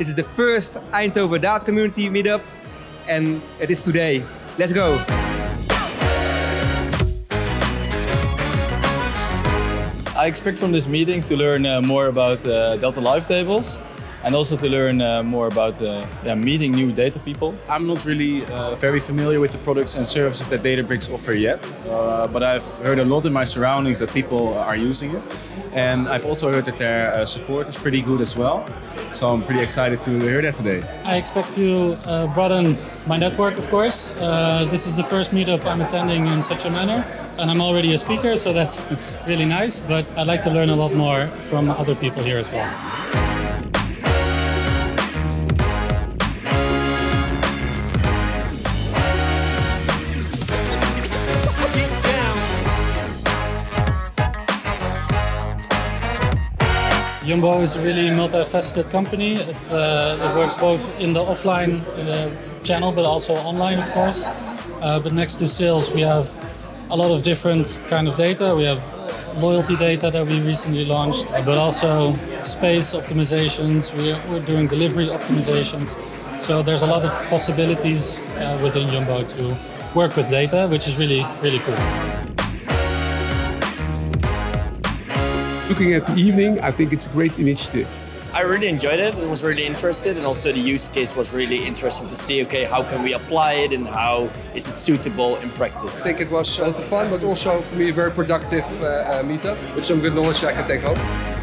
is the first Eindhoven Data Community meetup, and it is today. Let's go. I expect from this meeting to learn uh, more about uh, Delta Live tables and also to learn uh, more about uh, yeah, meeting new data people. I'm not really uh, very familiar with the products and services that Databricks offer yet, uh, but I've heard a lot in my surroundings that people are using it. And I've also heard that their uh, support is pretty good as well. So I'm pretty excited to hear that today. I expect to uh, broaden my network, of course. Uh, this is the first meetup I'm attending in such a manner, and I'm already a speaker, so that's really nice. But I'd like to learn a lot more from other people here as well. Jumbo is a really multifaceted company. It, uh, it works both in the offline uh, channel but also online, of course. Uh, but next to sales, we have a lot of different kind of data. We have loyalty data that we recently launched, but also space optimizations. We're, we're doing delivery optimizations. So there's a lot of possibilities uh, within Jumbo to work with data, which is really, really cool. Looking at the evening, I think it's a great initiative. I really enjoyed it. It was really interesting, and also the use case was really interesting to see. Okay, how can we apply it, and how is it suitable in practice? I think it was a lot of fun, but also for me a very productive uh, uh, meetup with some good knowledge I can take home.